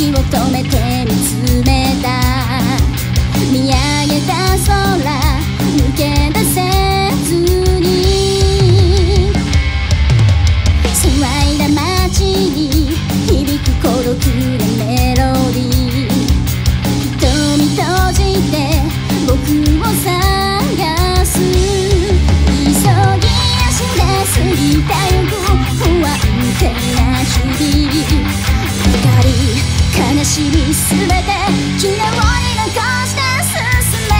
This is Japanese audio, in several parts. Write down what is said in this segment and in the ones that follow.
息を止めて見つめ全てを憶残して進め。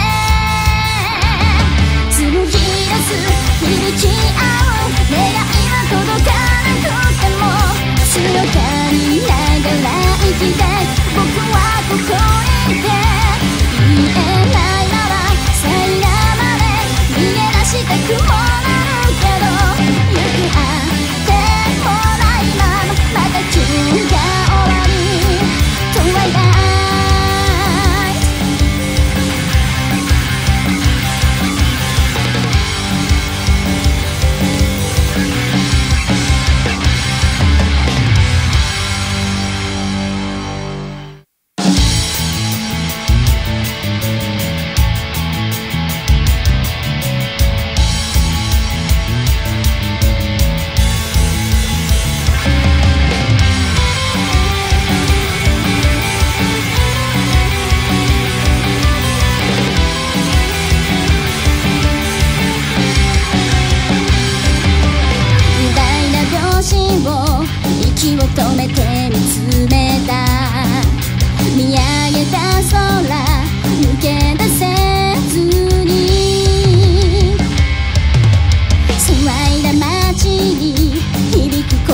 紡ぎ出す響き合うスワイダ街に響く